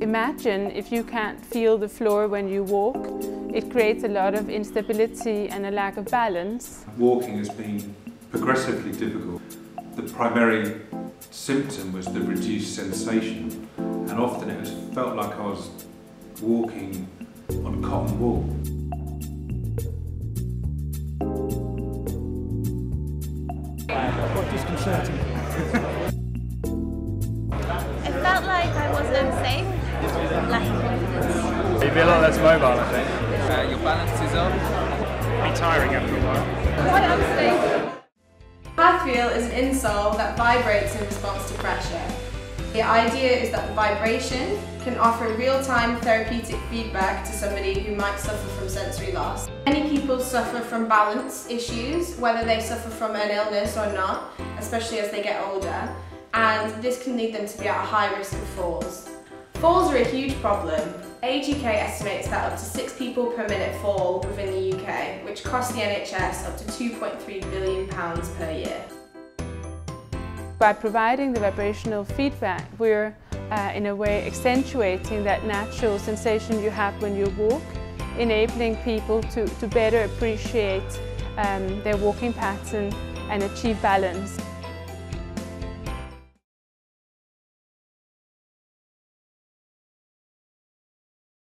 Imagine if you can't feel the floor when you walk. It creates a lot of instability and a lack of balance. Walking has been progressively difficult. The primary symptom was the reduced sensation and often it was felt like I was walking on cotton wool. Quite disconcerting. It felt like I wasn't safe, lacking confidence. You'd be a lot less mobile, I think. Uh, your balance is off. Be tiring after a while. Quite unstable. Path Feel is an insole that vibrates in response to pressure. The idea is that the vibration can offer real-time therapeutic feedback to somebody who might suffer from sensory loss. Many people suffer from balance issues, whether they suffer from an illness or not, especially as they get older, and this can lead them to be at a high risk of falls. Falls are a huge problem. Age UK estimates that up to six people per minute fall within the UK, which costs the NHS up to £2.3 billion per year. By providing the vibrational feedback, we're uh, in a way accentuating that natural sensation you have when you walk, enabling people to, to better appreciate um, their walking pattern and achieve balance.